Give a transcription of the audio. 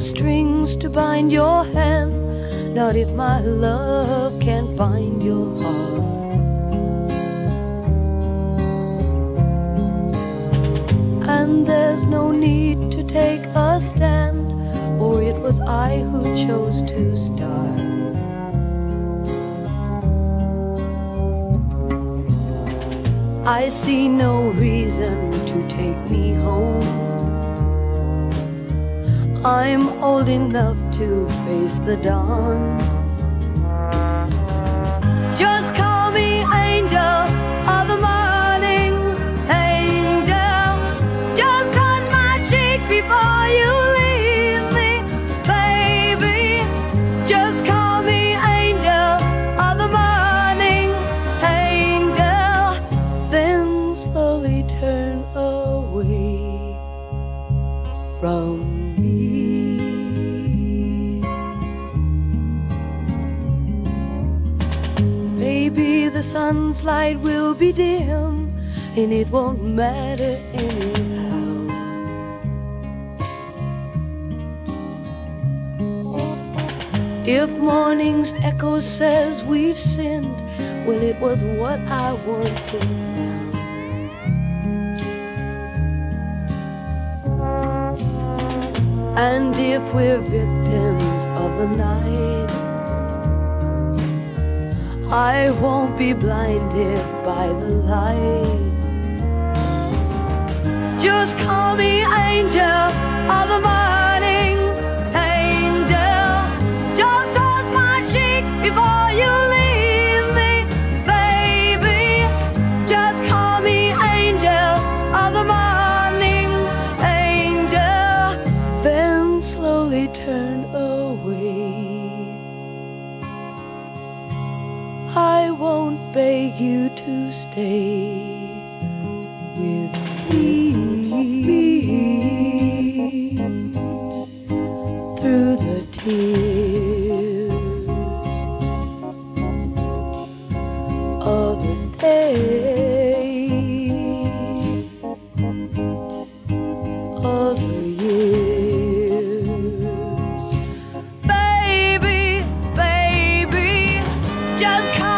strings to bind your hand, not if my love can't find your heart. And there's no need to take a stand, for it was I who chose to start. I see no reason to take me home. I'm old enough to face the dawn. Just call me angel of the morning, angel. Just touch my cheek before you leave me, baby. Just call me angel of the morning, angel. Then slowly turn away from me. Maybe the sun's light will be dim and it won't matter anyhow. If morning's echo says we've sinned, well, it was what I wanted now. And if we're victims of the night, I won't be blinded by the light. Just call me angel of the morning, angel. Just touch my cheek before you leave me, baby. Just call me angel of the morning, angel. Then slowly turn I won't beg you to stay with me just come.